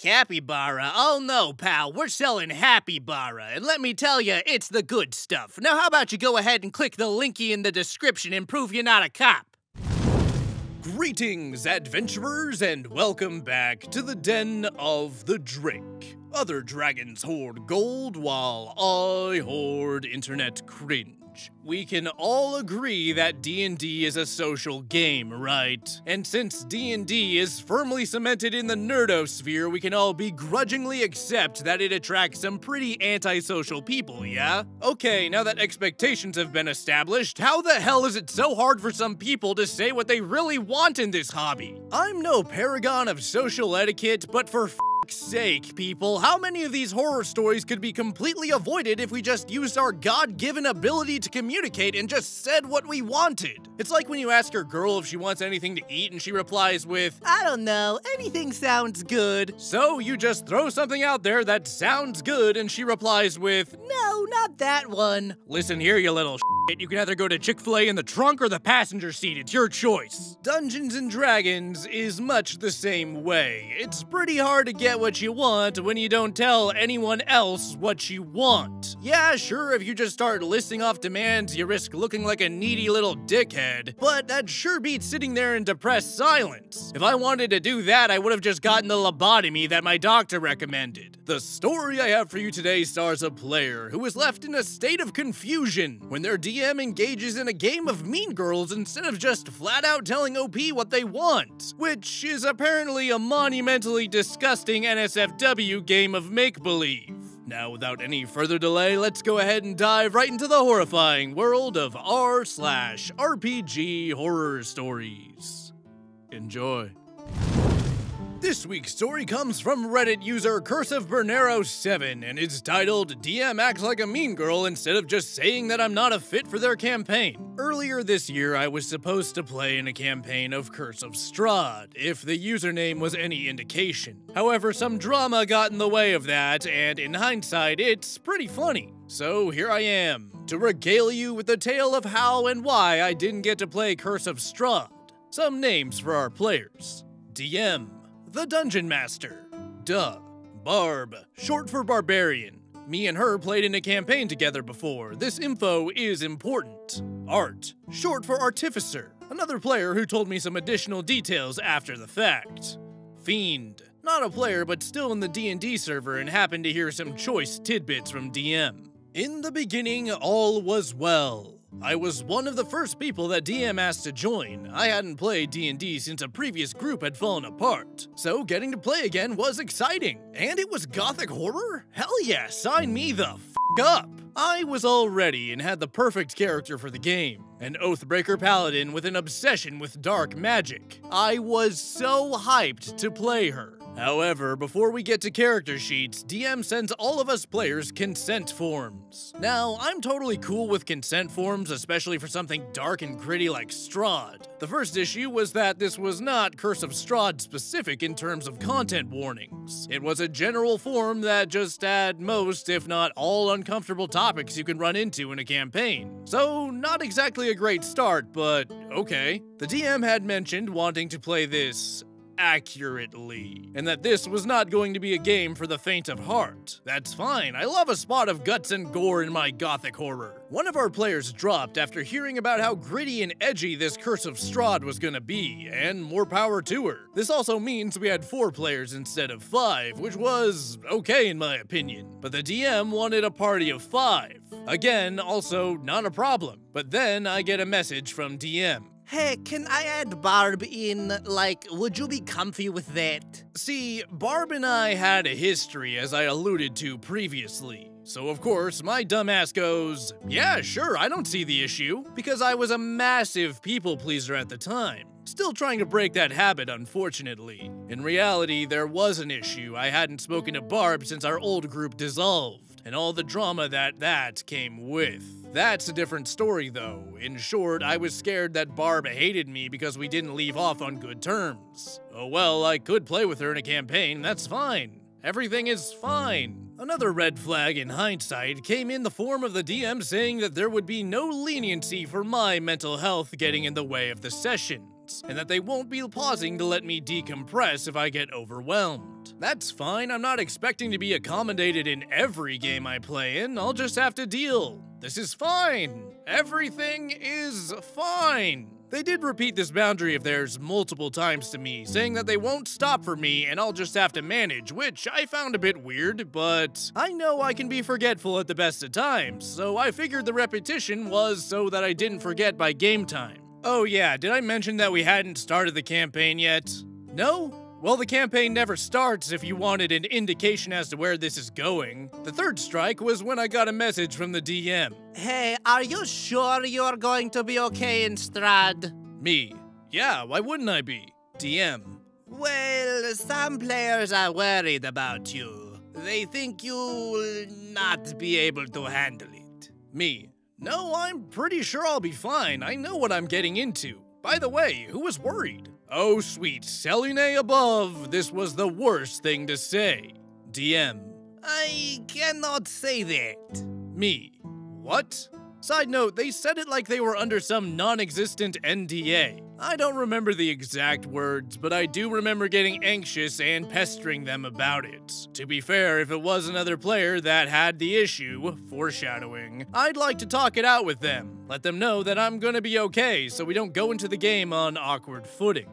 Capybara? Oh no, pal, we're selling Happybara, and let me tell you, it's the good stuff. Now, how about you go ahead and click the linky in the description and prove you're not a cop? Greetings, adventurers, and welcome back to the Den of the Drake. Other dragons hoard gold while I hoard internet cringe. We can all agree that D&D is a social game, right? And since D&D is firmly cemented in the nerdosphere, we can all begrudgingly accept that it attracts some pretty antisocial people, yeah? Okay, now that expectations have been established, how the hell is it so hard for some people to say what they really want in this hobby? I'm no paragon of social etiquette, but for sake, people, how many of these horror stories could be completely avoided if we just used our God-given ability to communicate and just said what we wanted? It's like when you ask your girl if she wants anything to eat and she replies with, I don't know, anything sounds good. So you just throw something out there that sounds good and she replies with, No, not that one. Listen here, you little. You can either go to Chick-fil-A in the trunk or the passenger seat. It's your choice. Dungeons and Dragons is much the same way. It's pretty hard to get what you want when you don't tell anyone else what you want. Yeah, sure, if you just start listing off demands, you risk looking like a needy little dickhead, but that sure beats sitting there in depressed silence. If I wanted to do that, I would have just gotten the lobotomy that my doctor recommended. The story I have for you today stars a player who is left in a state of confusion when their DM engages in a game of Mean Girls instead of just flat out telling OP what they want, which is apparently a monumentally disgusting NSFW game of make believe. Now, without any further delay, let's go ahead and dive right into the horrifying world of R slash RPG horror stories. Enjoy. This week's story comes from Reddit user Cursive Bernero7 and is titled DM acts like a mean girl instead of just saying that I'm not a fit for their campaign. Earlier this year, I was supposed to play in a campaign of Curse of Strahd, if the username was any indication. However, some drama got in the way of that, and in hindsight, it's pretty funny. So here I am, to regale you with the tale of how and why I didn't get to play Curse of Strahd. Some names for our players. DM, the Dungeon Master. Duh. Barb, short for Barbarian. Me and her played in a campaign together before. This info is important. Art, short for Artificer. Another player who told me some additional details after the fact. Fiend, not a player but still in the D&D server and happened to hear some choice tidbits from DM. In the beginning, all was well. I was one of the first people that DM asked to join. I hadn't played D&D since a previous group had fallen apart, so getting to play again was exciting. And it was gothic horror? Hell yeah, sign me the f up. I was all ready and had the perfect character for the game. An Oathbreaker Paladin with an obsession with dark magic. I was so hyped to play her. However, before we get to character sheets, DM sends all of us players consent forms. Now, I'm totally cool with consent forms, especially for something dark and gritty like Strahd. The first issue was that this was not Curse of Strahd specific in terms of content warnings. It was a general form that just had most, if not all, uncomfortable topics you can run into in a campaign. So, not exactly a great start, but okay. The DM had mentioned wanting to play this accurately, and that this was not going to be a game for the faint of heart. That's fine, I love a spot of guts and gore in my gothic horror. One of our players dropped after hearing about how gritty and edgy this Curse of Strahd was gonna be, and more power to her. This also means we had four players instead of five, which was okay in my opinion. But the DM wanted a party of five. Again, also not a problem. But then I get a message from DM. Hey, can I add Barb in? Like, would you be comfy with that? See, Barb and I had a history, as I alluded to previously. So, of course, my dumbass goes, Yeah, sure, I don't see the issue, because I was a massive people pleaser at the time. Still trying to break that habit, unfortunately. In reality, there was an issue. I hadn't spoken to Barb since our old group dissolved, and all the drama that that came with. That's a different story, though. In short, I was scared that Barb hated me because we didn't leave off on good terms. Oh well, I could play with her in a campaign, that's fine. Everything is fine. Another red flag in hindsight came in the form of the DM saying that there would be no leniency for my mental health getting in the way of the sessions, and that they won't be pausing to let me decompress if I get overwhelmed. That's fine, I'm not expecting to be accommodated in every game I play in, I'll just have to deal. This is fine. Everything is fine. They did repeat this boundary of theirs multiple times to me, saying that they won't stop for me and I'll just have to manage, which I found a bit weird, but I know I can be forgetful at the best of times, so I figured the repetition was so that I didn't forget by game time. Oh yeah, did I mention that we hadn't started the campaign yet? No? Well, the campaign never starts if you wanted an indication as to where this is going. The third strike was when I got a message from the DM. Hey, are you sure you're going to be okay in Strahd? Me. Yeah, why wouldn't I be? DM. Well, some players are worried about you. They think you'll not be able to handle it. Me. No, I'm pretty sure I'll be fine. I know what I'm getting into. By the way, who was worried? Oh, sweet Selene above, this was the worst thing to say. DM. I cannot say that. Me. What? Side note, they said it like they were under some non existent NDA. I don't remember the exact words, but I do remember getting anxious and pestering them about it. To be fair, if it was another player that had the issue, foreshadowing, I'd like to talk it out with them. Let them know that I'm gonna be okay so we don't go into the game on awkward footing.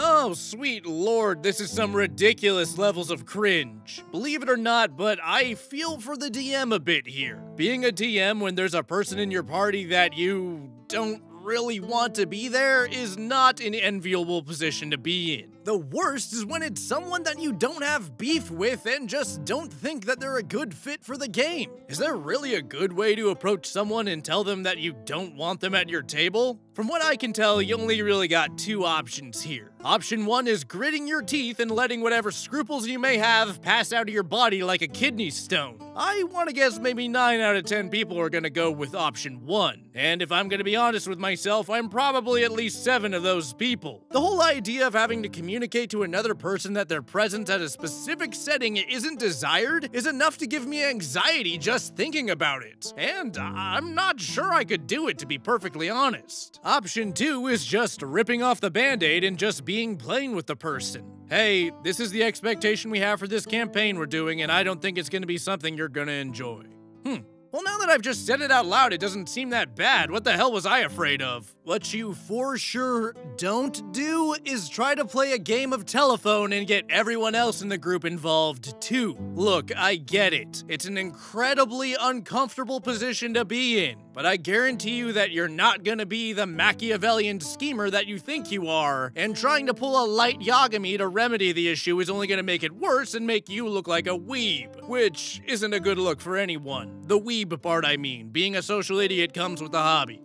Oh, sweet lord, this is some ridiculous levels of cringe. Believe it or not, but I feel for the DM a bit here. Being a DM when there's a person in your party that you don't really want to be there is not an enviable position to be in. The worst is when it's someone that you don't have beef with and just don't think that they're a good fit for the game. Is there really a good way to approach someone and tell them that you don't want them at your table? From what I can tell, you only really got two options here. Option one is gritting your teeth and letting whatever scruples you may have pass out of your body like a kidney stone. I want to guess maybe 9 out of 10 people are going to go with option 1. And if I'm going to be honest with myself, I'm probably at least 7 of those people. The whole idea of having to communicate communicate to another person that their presence at a specific setting isn't desired is enough to give me anxiety just thinking about it. And I'm not sure I could do it, to be perfectly honest. Option 2 is just ripping off the band-aid and just being plain with the person. Hey, this is the expectation we have for this campaign we're doing, and I don't think it's gonna be something you're gonna enjoy. Hmm. Well, now that I've just said it out loud, it doesn't seem that bad. What the hell was I afraid of? What you for sure don't do is try to play a game of telephone and get everyone else in the group involved too. Look, I get it. It's an incredibly uncomfortable position to be in, but I guarantee you that you're not gonna be the Machiavellian schemer that you think you are, and trying to pull a Light Yagami to remedy the issue is only gonna make it worse and make you look like a weeb, which isn't a good look for anyone. The weeb part, I mean. Being a social idiot comes with the hobby.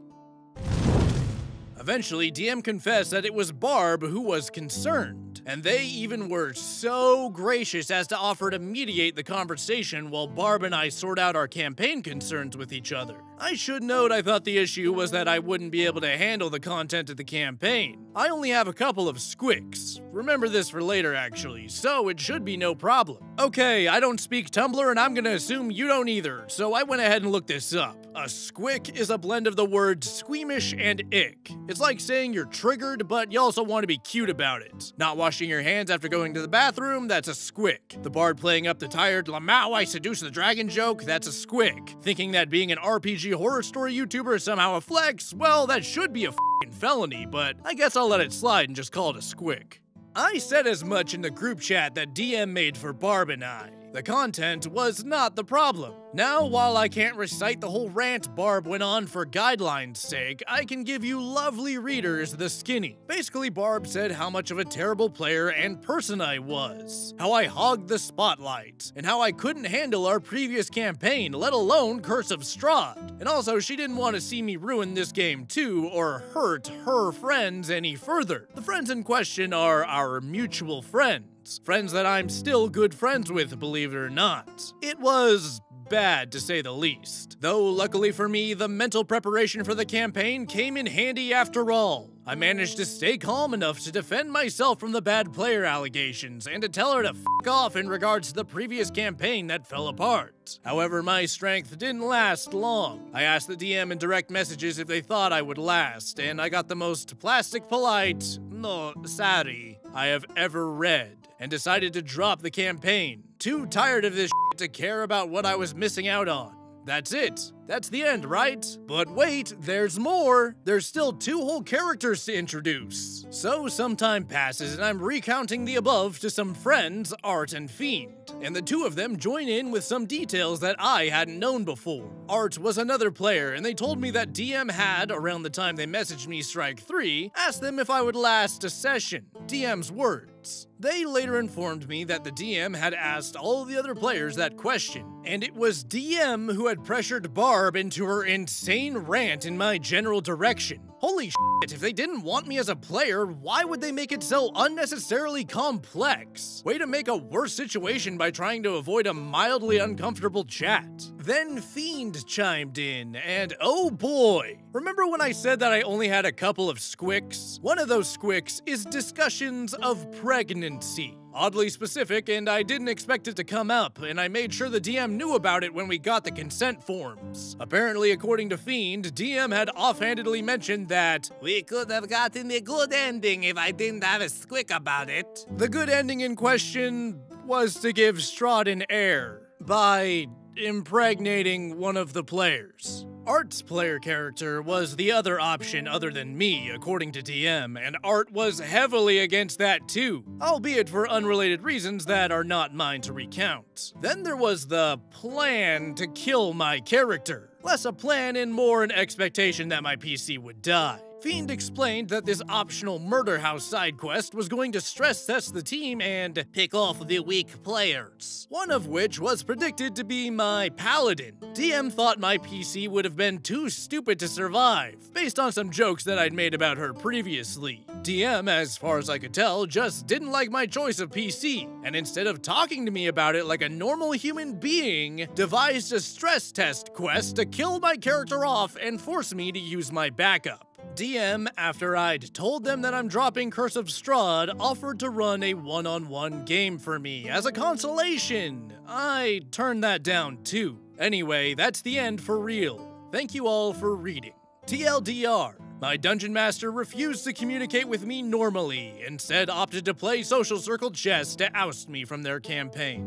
Eventually, DM confessed that it was Barb who was concerned, and they even were so gracious as to offer to mediate the conversation while Barb and I sort out our campaign concerns with each other. I should note I thought the issue was that I wouldn't be able to handle the content of the campaign. I only have a couple of squicks. Remember this for later, actually, so it should be no problem. Okay, I don't speak Tumblr and I'm gonna assume you don't either, so I went ahead and looked this up. A squick is a blend of the words squeamish and ick. It's like saying you're triggered, but you also want to be cute about it. Not washing your hands after going to the bathroom, that's a squick. The bard playing up the tired Lamau I seduce the dragon joke, that's a squick. Thinking that being an RPG horror story YouTuber somehow a flex, well, that should be a felony, but I guess I'll let it slide and just call it a squick. I said as much in the group chat that DM made for Barb and I. The content was not the problem. Now, while I can't recite the whole rant Barb went on for guidelines' sake, I can give you lovely readers the skinny. Basically, Barb said how much of a terrible player and person I was, how I hogged the spotlight, and how I couldn't handle our previous campaign, let alone Curse of Strahd. And also, she didn't want to see me ruin this game too, or hurt her friends any further. The friends in question are our mutual friend friends. Friends that I'm still good friends with, believe it or not. It was bad to say the least. Though luckily for me, the mental preparation for the campaign came in handy after all. I managed to stay calm enough to defend myself from the bad player allegations and to tell her to f off in regards to the previous campaign that fell apart. However, my strength didn't last long. I asked the DM in direct messages if they thought I would last, and I got the most plastic polite, no, sorry, I have ever read, and decided to drop the campaign. Too tired of this to care about what I was missing out on. That's it. That's the end, right? But wait, there's more! There's still two whole characters to introduce. So some time passes and I'm recounting the above to some friends, Art and Fiend. And the two of them join in with some details that I hadn't known before. Art was another player and they told me that DM had, around the time they messaged me Strike 3, asked them if I would last a session. DM's words. They later informed me that the DM had asked all the other players that question, and it was DM who had pressured Barb into her insane rant in my general direction. Holy shit, if they didn't want me as a player, why would they make it so unnecessarily complex? Way to make a worse situation by trying to avoid a mildly uncomfortable chat. Then Fiend chimed in, and oh boy! Remember when I said that I only had a couple of squicks? One of those squicks is discussions of pregnancy. Oddly specific, and I didn't expect it to come up, and I made sure the DM knew about it when we got the consent forms. Apparently, according to Fiend, DM had offhandedly mentioned that we could have gotten a good ending if I didn't have a squick about it. The good ending in question was to give Strahd an heir by impregnating one of the players. Art's player character was the other option other than me, according to DM, and Art was heavily against that too, albeit for unrelated reasons that are not mine to recount. Then there was the plan to kill my character. Less a plan and more an expectation that my PC would die. Fiend explained that this optional murder house side quest was going to stress test the team and pick off the weak players. One of which was predicted to be my paladin. DM thought my PC would have been too stupid to survive, based on some jokes that I'd made about her previously. DM, as far as I could tell, just didn't like my choice of PC, and instead of talking to me about it like a normal human being, devised a stress test quest to kill my character off and force me to use my backup. DM, after I'd told them that I'm dropping Curse of Strahd, offered to run a one-on-one -on -one game for me as a consolation. I turned that down too. Anyway, that's the end for real. Thank you all for reading. TLDR, my dungeon master refused to communicate with me normally, instead opted to play social circle chess to oust me from their campaign.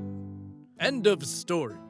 End of story.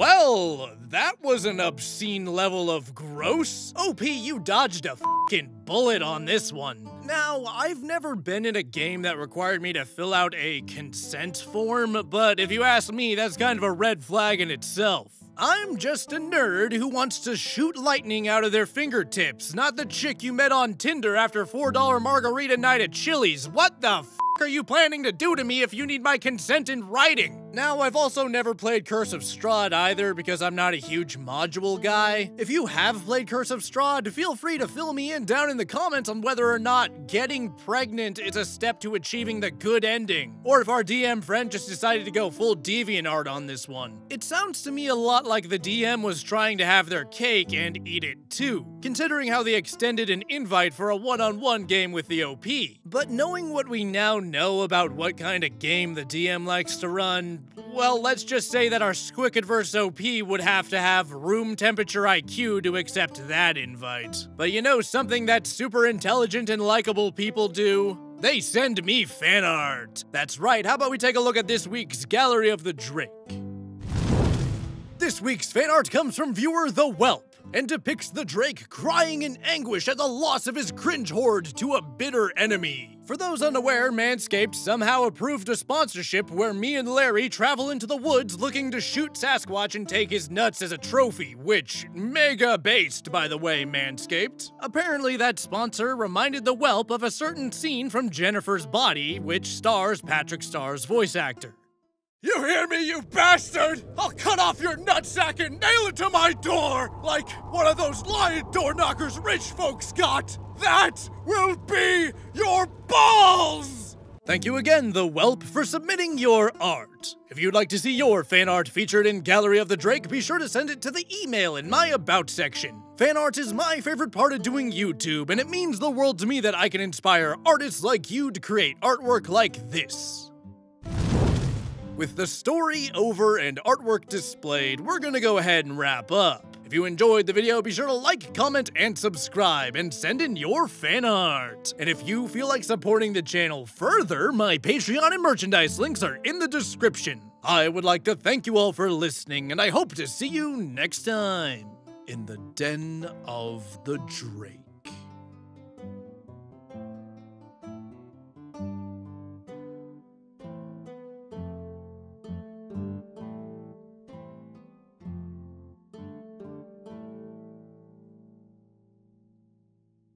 Well, that was an obscene level of gross. OP, you dodged a fucking bullet on this one. Now, I've never been in a game that required me to fill out a consent form, but if you ask me, that's kind of a red flag in itself. I'm just a nerd who wants to shoot lightning out of their fingertips, not the chick you met on Tinder after $4 margarita night at Chili's. What the are you planning to do to me if you need my consent in writing? Now, I've also never played Curse of Strahd either because I'm not a huge module guy. If you have played Curse of Strahd, feel free to fill me in down in the comments on whether or not getting pregnant is a step to achieving the good ending, or if our DM friend just decided to go full DeviantArt on this one. It sounds to me a lot like the DM was trying to have their cake and eat it too, considering how they extended an invite for a one-on-one -on -one game with the OP. But knowing what we now know about what kind of game the DM likes to run, well, let's just say that our Squick Adverse OP would have to have room temperature IQ to accept that invite. But you know something that super intelligent and likable people do? They send me fan art. That's right, how about we take a look at this week's Gallery of the Drake? This week's fan art comes from viewer The Whelp and depicts the Drake crying in anguish at the loss of his cringe hoard to a bitter enemy. For those unaware, Manscaped somehow approved a sponsorship where me and Larry travel into the woods looking to shoot Sasquatch and take his nuts as a trophy, which, mega based, by the way, Manscaped. Apparently, that sponsor reminded the whelp of a certain scene from Jennifer's Body, which stars Patrick Star's voice actor. You hear me, you bastard? I'll cut off your nutsack and nail it to my door, like one of those lion door knockers rich folks got. That will be your! Thank you again, The Whelp, for submitting your art. If you'd like to see your fan art featured in Gallery of the Drake, be sure to send it to the email in my About section. Fan art is my favorite part of doing YouTube, and it means the world to me that I can inspire artists like you to create artwork like this. With the story over and artwork displayed, we're gonna go ahead and wrap up. If you enjoyed the video, be sure to like, comment, and subscribe, and send in your fan art. And if you feel like supporting the channel further, my Patreon and merchandise links are in the description. I would like to thank you all for listening, and I hope to see you next time in the Den of the Drake.